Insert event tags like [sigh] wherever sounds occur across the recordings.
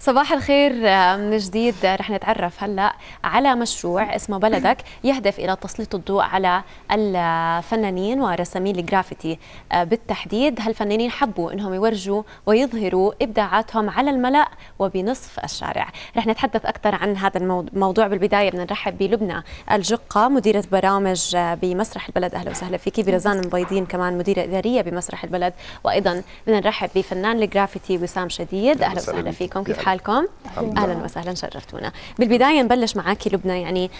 صباح الخير من جديد رح نتعرف هلا على مشروع اسمه بلدك يهدف إلى تسليط الضوء على الفنانين ورسامين الجرافيتي. بالتحديد هالفنانين حبوا إنهم يورجوا ويظهروا إبداعاتهم على الملأ وبنصف الشارع. رح نتحدث أكثر عن هذا الموضوع بالبداية. بدنا نرحب بلبنى الجقة مديرة برامج بمسرح البلد. أهلا وسهلا فيكي برزان مبيضين كمان مديرة إدارية بمسرح البلد. وأيضا بدنا نرحب بفنان الجرافيتي وسام شديد. أهلا وسهلا فيكم. كيف حالكم؟ أهلا وسهلا شرفتونا. بالبداية نبلش معك لبنى يعني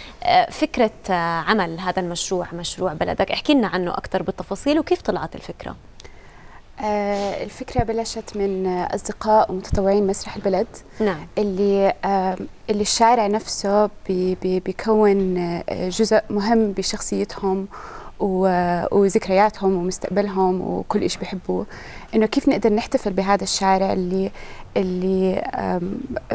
فكرة عمل هذا المشروع مشروع بلدك، احكي لنا عنه أكثر بالتفاصيل وكيف طلعت الفكرة؟ آه الفكرة بلشت من أصدقاء ومتطوعين مسرح البلد نعم اللي آه اللي الشارع نفسه بي بي بيكون جزء مهم بشخصيتهم وذكرياتهم ومستقبلهم وكل شيء بيحبوه إنه كيف نقدر نحتفل بهذا الشارع اللي اللي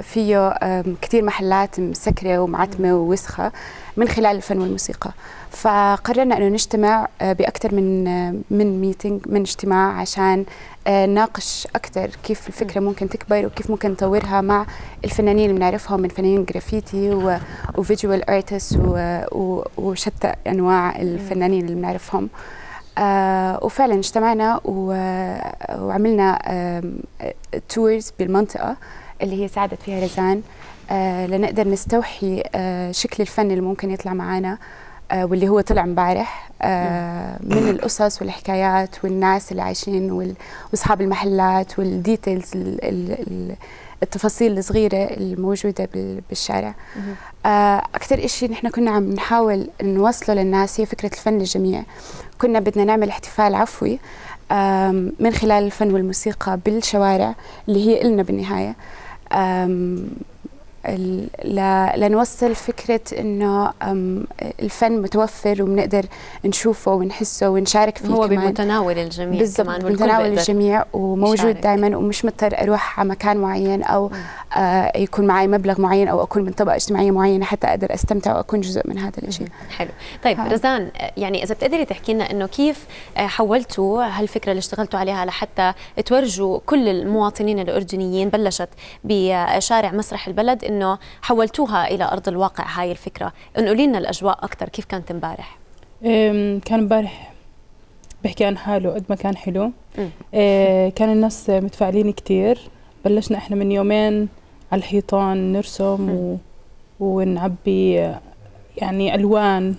فيه كثير محلات مسكرة ومعتمة ووسخة من خلال الفن والموسيقى. فقررنا إنه نجتمع باكثر من من meeting من اجتماع عشان نناقش أكثر كيف الفكرة ممكن تكبر وكيف ممكن نطورها مع الفنانين اللي بنعرفهم من فنانين جرافيتي و visual artist وشتى أنواع الفنانين اللي بنعرفهم. آه وفعلا اجتمعنا وعملنا آه tours بالمنطقة اللي هي ساعدت فيها رزان. آه لنقدر نستوحي آه شكل الفن اللي ممكن يطلع معنا آه واللي هو طلع امبارح. آه من القصص والحكايات والناس اللي عايشين وأصحاب المحلات وال details التفاصيل الصغيرة الموجودة بالشارع. آه أكثر شيء نحن كنا عم نحاول نوصله للناس هي فكرة الفن للجميع. كنا بدنا نعمل احتفال عفوي من خلال الفن والموسيقى بالشوارع اللي هي إلنا بالنهاية. لنوصل فكرة إنه الفن متوفر وبنقدر نشوفه ونحسه ونشارك فيه هو كمان. بمتناول الجميع بالضبط كمان بمتناول الجميع وموجود دائما ومش مضطر أروح على مكان معين أو آه يكون معي مبلغ معين أو أكون من طبقة اجتماعية معينة حتى أقدر أستمتع وأكون جزء من هذا الشيء حلو. طيب ها. رزان يعني إذا بتقدري تحكي لنا إنه كيف حولتوا هالفكرة اللي اشتغلتوا عليها لحتى تورجوا كل المواطنين الأردنيين بلشت بشارع مسرح البلد إنه حولتوها إلى أرض الواقع. هاي الفكرة. انقلي لنا الأجواء أكثر كيف كانت امبارح؟ كان امبارح بحكي عن حاله قد ما كان حلو. إيه كان الناس متفاعلين كتير. بلشنا إحنا من يومين على الحيطان نرسم و... ونعبي يعني ألوان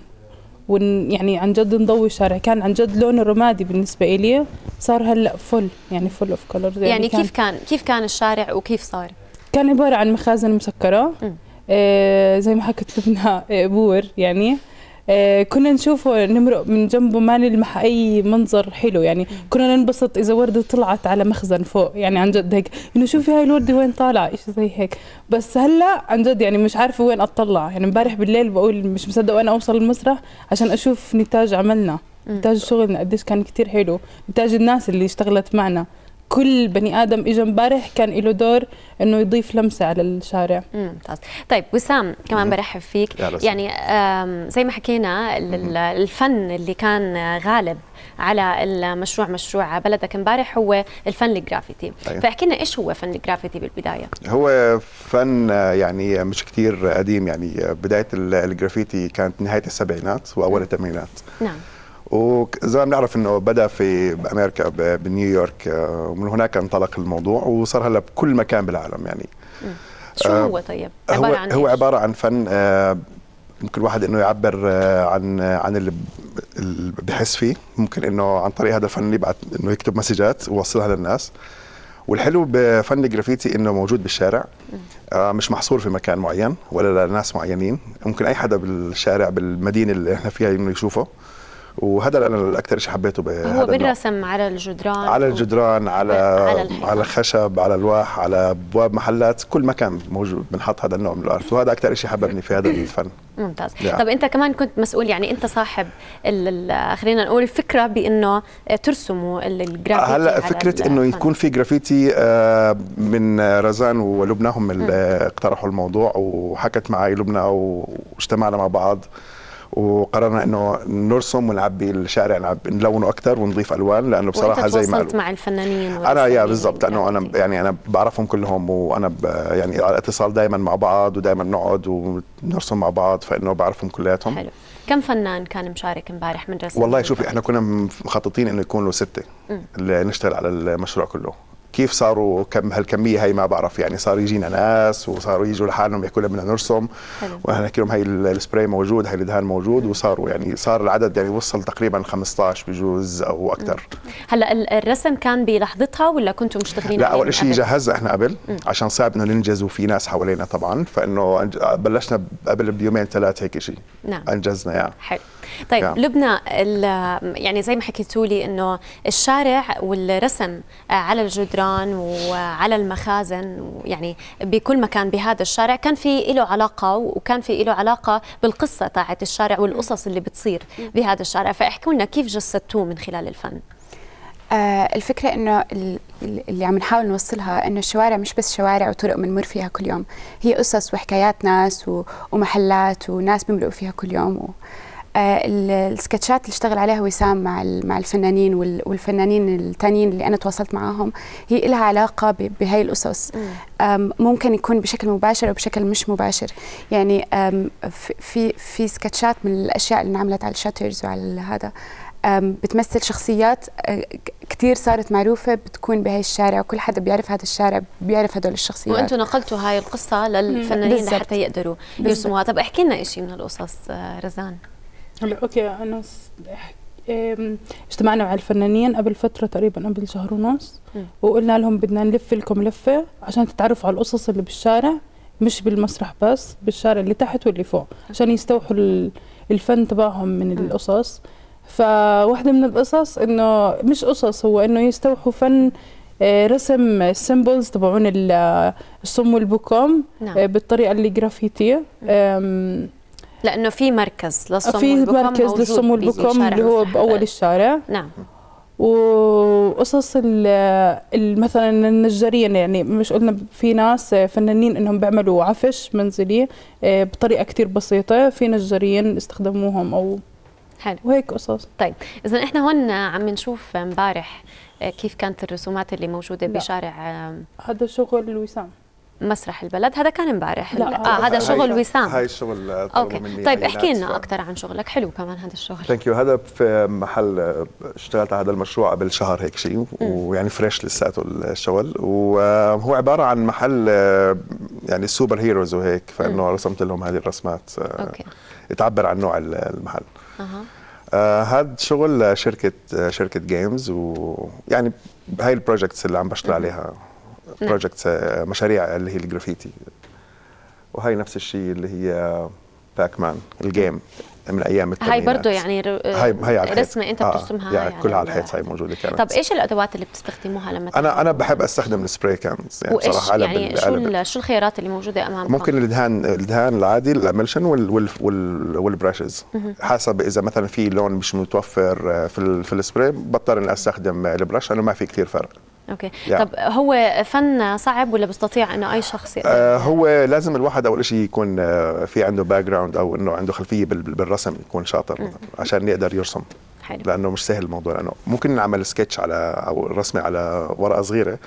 ون يعني عن جد نضوي الشارع كان عن جد لونه رمادي بالنسبة إلي. صار هلأ full يعني full of color يعني, يعني كان كيف كان كيف كان الشارع وكيف صار؟ كان عبارة عن مخازن مسكرة. آه زي ما حكت لبنى آه بور يعني. آه كنا نشوفه نمرق من جنبه ما نلمح أي منظر حلو يعني. كنا ننبسط إذا وردة طلعت على مخزن فوق يعني عن جد هيك. إنه شوفي هاي الوردة وين طالعة شيء زي هيك. بس هلأ عن جد يعني مش عارفة وين أطلع. يعني امبارح بالليل بقول مش مصدق وأنا أوصل المسرح عشان أشوف نتاج عملنا نتاج شغلنا قديش كان كتير حلو. نتاج الناس اللي اشتغلت معنا. كل بني آدم اجى امبارح كان له دور إنه يضيف لمسة على الشارع. ممتاز. طيب وسام كمان برحب فيك. يعني زي ما حكينا الفن اللي كان غالب على المشروع مشروع بلدك امبارح هو الفن الجرافيتي. أيوة. فاحكي لنا إيش هو فن الجرافيتي بالبداية؟ هو فن يعني مش كتير قديم يعني بداية الجرافيتي كانت نهاية السبعينات وأول الثمانينات. نعم. وزي ما بنعرف إنه بدا في أمريكا بنيويورك ومن هناك انطلق الموضوع وصار هلا بكل مكان بالعالم يعني. شو هو طيب؟ عبارة عن هو عبارة عن فن ممكن الواحد إنه يعبر عن عن اللي بحس فيه. ممكن إنه عن طريق هذا الفن يبعث إنه يكتب مسجات ويوصلها للناس. والحلو بفن الجرافيتي إنه موجود بالشارع. آه مش محصور في مكان معين ولا لناس معينين. ممكن أي حدا بالشارع بالمدينة اللي إحنا فيها إنه يشوفه. وهذا اللي أنا الأكثر شيء حبيته بهذا هو بنرسم على الجدران. على الجدران على على, على خشب على الواح على أبواب محلات كل مكان موجود بنحط هذا النوع من الأرت. وهذا أكثر شيء حببني في هذا الفن. ممتاز. يعني. طب أنت كمان كنت مسؤول يعني أنت صاحب خلينا نقول الفكرة بإنه ترسموا الجرافيتي هلا فكرة إنه يكون في جرافيتي من رزان ولبنى هم اللي اقترحوا الموضوع وحكت معي لبنى واجتمعنا مع بعض. وقررنا إنه نرسم ونعبي الشارع نعبي نلونه أكثر ونضيف ألوان لأنه بصراحة زي ما. مع الفنانين أنا yeah بالضبط. لأنه أنا. يعني أنا بعرفهم كلهم وأنا يعني على اتصال دائما مع بعض ودائما نقعد ونرسم مع بعض فإنه بعرفهم كلياتهم. حلو. كم فنان كان مشارك امبارح من رسم؟ والله شوفي إحنا كنا مخططين إنه يكونوا ستة. اللي نشتغل على المشروع كله. كيف صاروا كم هالكمية هي ما بعرف يعني صار يجينا ناس وصاروا يجوا لحالهم يحكوا لنا بدنا نرسم. وإحنا نحكي لهم هي ال- السبراي موجود هي الدهان موجود وصاروا يعني صار العدد يعني وصل تقريبا 15 بجوز أو أكثر هلأ ال- الرسم كان بلحظتها ولا كنتم مشتغلين لا أول شيء؟ جهزنا إحنا قبل عشان صعب إنه ننجز وفي ناس حوالينا طبعا فإنه بلشنا قبل بيومين ثلاث هيك شيء نعم. أنجزنا يعني حلو طيب نعم. لبنى يعني زي ما حكيتوا لي إنه الشارع والرسم على الجدران وعلى المخازن يعني بكل مكان بهذا الشارع. كان في له علاقة وكان في له علاقة بالقصة تاعت الشارع والقصص اللي بتصير بهذا الشارع. فاحكوا لنا كيف جسدتوه من خلال الفن. آه الفكرة إنه ال- ال- اللي عم نحاول نوصلها إنه الشوارع مش بس شوارع وطرق بنمر فيها كل يوم. هي قصص وحكايات ناس ومحلات وناس بيمرقوا فيها كل يوم و السكتشات اللي اشتغل عليها وسام مع مع الفنانين وال- والفنانين التانيين اللي أنا تواصلت معاهم هي لها علاقة ب- بهاي القصص آم، ممكن يكون بشكل مباشر أو بشكل مش مباشر. يعني في- في سكتشات من الأشياء اللي انعملت على الشاترز وعلى هذا. بتمثل شخصيات أه، ك- كتير صارت معروفة بتكون بهاي الشارع وكل حدا بيعرف هذا الشارع بيعرف هدول الشخصيات. وأنتم نقلتوا هاي القصة للفنانين. لحتى يقدروا يرسموها. طب احكي لنا شيء من القصص آه، رزان. هلا أوكي أنا س- إم، اجتمعنا مع الفنانين قبل فترة تقريبا قبل شهر ونص. وقلنا لهم بدنا نلف لكم لفة عشان تتعرفوا على القصص اللي بالشارع مش بالمسرح بس بالشارع اللي تحت واللي فوق عشان يستوحوا ال- الفن تبعهم من القصص فواحدة من القصص إنه مش قصص هو إنه يستوحوا فن آه، رسم ال symbols تبعون ال- الصم والبكم نعم. آه، بالطريقة اللي جرافيتي لأنه في مركز للصم في مركز للصم والبكم اللي هو بأول. الشارع. نعم. وقصص مثلا النجارين يعني مش قلنا في ناس فنانين إنهم بيعملوا عفش منزلي آه، بطريقة كتير بسيطة. في نجارين استخدموهم أو حلو. وهيك قصص. طيب اذا إحنا هون عم نشوف امبارح آه، كيف كانت الرسومات اللي موجودة لا. بشارع هذا شغل وسام. مسرح البلد. هذا كان امبارح. لا، آه هذا هاي- شغل وسام. هاي الشغل آه، okay. مني طيب احكي لنا ف- أكثر عن شغلك. حلو كمان هذا الشغل. thank you هذا في محل آه، اشتغلت على هذا المشروع قبل شهر هيك شيء ويعني fresh لساته الشغل. وهو عبارة عن محل آه، يعني super heroes وهيك فإنه رسمت لهم هذه الرسمات okay. تعبر عن نوع ال- المحل. أها. آه هذا شغل آه، شركة آه، شركة games ويعني هاي ال projects اللي عم بشتغل عليها. projects مشاريع اللي هي الجرافيتي. وهي نفس الشيء اللي هي Pac-Man ال game من أيام هاي الثمانينات برضه يعني ر- هاي هي على الحيط. رسمه أنت آه، بترسمها يعني هاي كلها على ال- الحيط هاي موجودة كانت طب إيش الأدوات اللي بتستخدموها لما أنا؟ أنا بحب أستخدم ال spray cans يعني وإيش بصراحة يعني شو شو الخيارات اللي موجودة أمامكم؟ ممكن الدهان الدهان العادي ال emulsion وال وال وال وال brushes حسب إذا مثلا في لون مش متوفر آه، في ال- في السبراي بضطر إني أستخدم آه، ال brush لأنه ما في كثير فرق. okay. yeah. طب هو فن صعب ولا بيستطيع إنه أي شخص يقدر؟ آه هو لازم الواحد أول شيء يكون آه في عنده background أو إنه عنده خلفية بال- بالرسم يكون شاطر عشان يقدر يرسم. حلو. لأنه مش سهل الموضوع لأنه ممكن نعمل سكتش على أو رسمة على ورقة صغيرة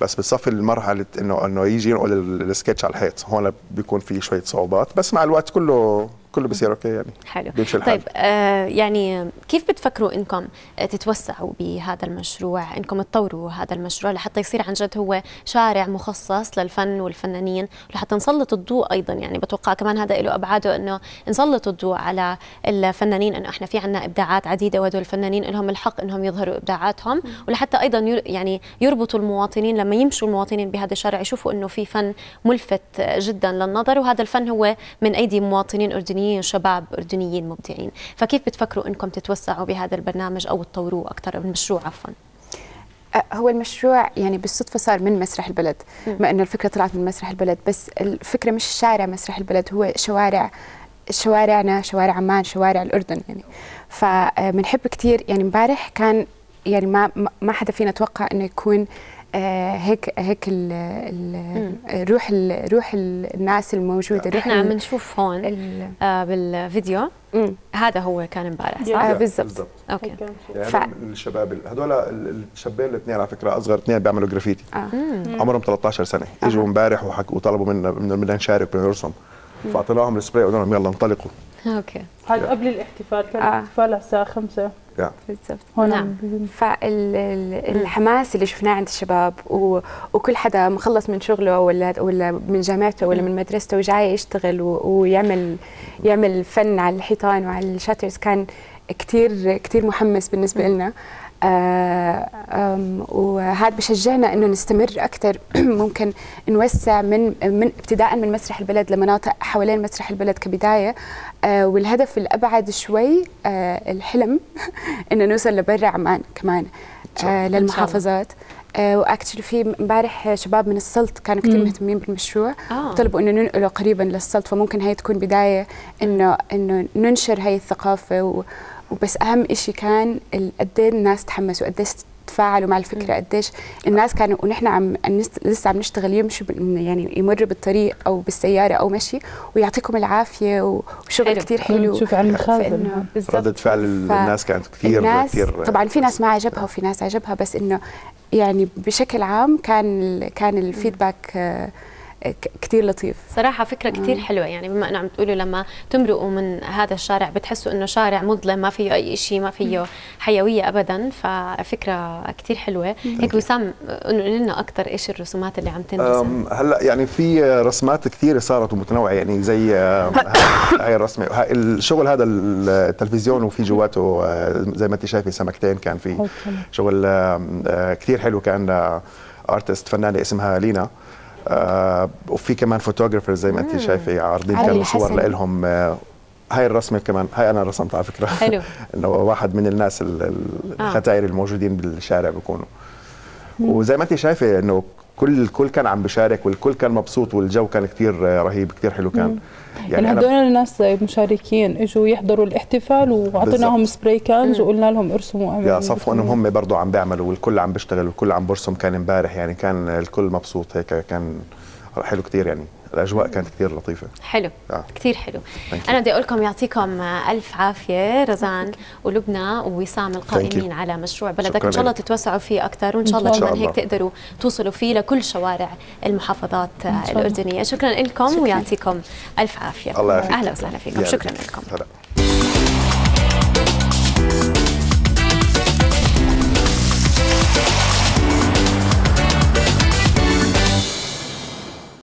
بس بتصفي المرحلة إنه إنه يجي ينقل ال- السكتش على الحيط. هون بيكون في شوية صعوبات بس مع الوقت كله كله بصير أوكي يعني. حلو. بيمشي الحال. طيب آه يعني كيف بتفكروا إنكم تتوسعوا بهذا المشروع إنكم تطوروا هذا المشروع لحتى يصير عن جد هو شارع مخصص للفن والفنانين لحتى نسلط الضوء أيضا؟ يعني بتوقع كمان هذا له أبعاده إنه نسلط الضوء على الفنانين إنه إحنا في عنا إبداعات عديدة وهدول الفنانين لهم الحق إنهم يظهروا إبداعاتهم. ولحتى أيضا يعني يربطوا المواطنين لما يمشوا المواطنين بهذا الشارع يشوفوا إنه في فن ملفت جدا للنظر وهذا الفن هو من أيدي مواطنين أردنيين وشباب أردنيين مبدعين. فكيف بتفكروا إنكم تتوسعوا بهذا البرنامج أو تطوروه أكثر المشروع عفوا؟ أه، هو المشروع يعني بالصدفة صار من مسرح البلد. ما أنه الفكرة طلعت من مسرح البلد بس الفكرة مش شارع مسرح البلد هو شوارع شوارعنا شوارع عمان شوارع الأردن يعني. فبنحب كتير يعني امبارح كان يعني ما ما- حدا فينا توقع إنه يكون هيك هيك ال ال روح ال روح ال- الناس الموجودة روح إحنا عم نشوف هون آه بالفيديو. مم. هذا هو كان امبارح صح؟ آه، بالضبط. أوكي. يعني ف- الشباب هدول ال- الشابين الاثنين على فكرة أصغر اثنين بيعملوا جرافيتي آه. عمرهم 13 سنة. إجوا امبارح وحكوا وطلبوا منا منا بدنا نشارك بدنا نرسم فأعطيناهم السبراي وقلنا لهم يلا انطلقوا. أوكي. هذا قبل الاحتفال كان آه. الاحتفال على الساعة 5 يا بالضبط. هون نعم. عم- فالحماس اللي شفناه عند الشباب و... وكل حدا مخلص من شغله ولا ولا من جامعته ولا من مدرسته وجاي يشتغل و... ويعمل يعمل فن على الحيطان وعلى ال shutters كان كتير كتير محمس بالنسبة لنا. آه وهذا بشجعنا إنه نستمر أكثر [clears throat] ممكن نوسع من من ابتداء من مسرح البلد لمناطق حوالين مسرح البلد كبداية. آه والهدف الأبعد شوي آه الحلم [laughs] إنه نوصل لبرا عمان كمان آه للمحافظات. آه واكشلي في امبارح شباب من السلط كانوا كثير. مهتمين بالمشروع. آه. طلبوا إنه ننقله قريبا للسلط فممكن هي تكون بداية إنه إنه ننشر هي الثقافة و وبس أهم شيء كان قد إيه الناس تحمسوا قد إيش تفاعلوا مع الفكرة قديش الناس كانوا ونحن عم نس- لسه عم نشتغل يمشوا بال- يعني يمر بالطريق أو بالسيارة أو مشي ويعطيكم العافية وشغل حلو. كثير حلو. نشوف على المخازن ردة فعل الناس كانت كثير الناس كثير طبعا في ناس ما عجبها وفي ناس عجبها بس إنه يعني بشكل عام كان كان الفيدباك آه، كثير لطيف. صراحة فكرة كتير حلوة. يعني بما إنه عم تقولوا لما تمرقوا من هذا الشارع بتحسوا إنه شارع مظلم ما فيه أي شيء ما فيه حيوية ابدا. ففكرة كتير حلوة. هيك وسام انه لنا أكثر إيش الرسومات اللي عم تنرسم هلأ يعني في رسمات كثيره صارت ومتنوعة. يعني زي آه، هاي الرسمة هاي الشغل هذا التلفزيون وفي جواته آه، زي ما أنت شايفة سمكتين كان في. شغل آه، كثير حلو. كان artist فنانة اسمها لينا. آه، وفي كمان photographer زي ما انت شايفة عارضين كانوا صور. لهم هاي الرسمة كمان هاي أنا رسمتها على فكرة حلو. [laughs] إنه واحد من الناس ال- ال- آه. الختائر الموجودين بالشارع بيكونوا وزي ما انت شايفة إنه كل الكل كان عم بشارك والكل كان مبسوط والجو كان كثير رهيب كثير حلو كان. يعني هدول الناس مشاركين إجوا يحضروا الاحتفال وعطيناهم سبراي كانز وقلنا لهم ارسموا اعملوا يا صفوا إنهم هم برضه عم بيعملوا والكل عم بيشتغل والكل عم برسم كان امبارح يعني كان الكل مبسوط هيك كان حلو كثير يعني. الأجواء كانت كثير لطيفة حلو آه. كثير حلو Thank. أنا بدي أقول لكم يعطيكم ألف عافية رزان ولبنى ووسام القائمين. على مشروع بلدك إن شاء الله. تتوسعوا فيه أكثر وإن شاء الله كمان هيك. تقدروا توصلوا فيه لكل شوارع المحافظات. الأردنية شكرا لكم ويعطيكم ألف عافية الله يعافيك أهلا وسهلا فيكم شكرا. لكم